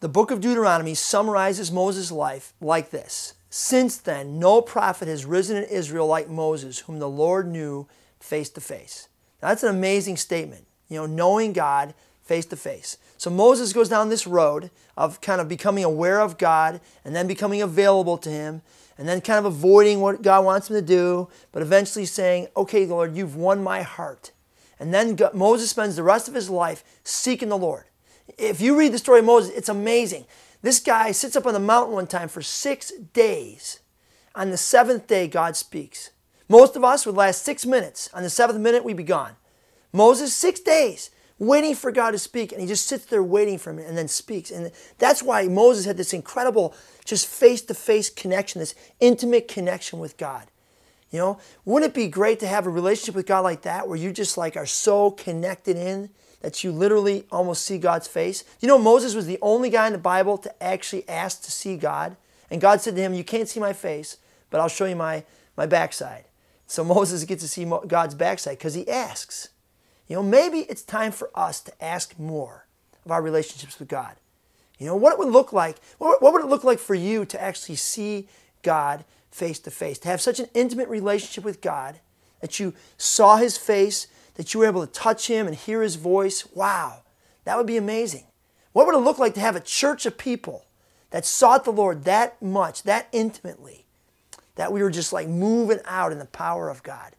The book of Deuteronomy summarizes Moses' life like this Since then, no prophet has risen in Israel like Moses, whom the Lord knew face to face. That's an amazing statement, you know, knowing God face to face. So Moses goes down this road of kind of becoming aware of God and then becoming available to Him and then kind of avoiding what God wants him to do, but eventually saying, Okay, Lord, you've won my heart. And then Moses spends the rest of his life seeking the Lord. If you read the story of Moses, it's amazing. This guy sits up on the mountain one time for six days. On the seventh day, God speaks. Most of us would last six minutes. On the seventh minute, we'd be gone. Moses, six days waiting for God to speak, and he just sits there waiting for him and then speaks. And that's why Moses had this incredible, just face to face connection, this intimate connection with God. You know, wouldn't it be great to have a relationship with God like that, where you just like are so connected in that you literally almost see God's face? You know, Moses was the only guy in the Bible to actually ask to see God, and God said to him, "You can't see my face, but I'll show you my my backside." So Moses gets to see God's backside because he asks. You know, maybe it's time for us to ask more of our relationships with God. You know, what it would look like, what would it look like for you to actually see God face to face, to have such an intimate relationship with God that you saw his face, that you were able to touch him and hear his voice? Wow, that would be amazing. What would it look like to have a church of people that sought the Lord that much, that intimately, that we were just like moving out in the power of God?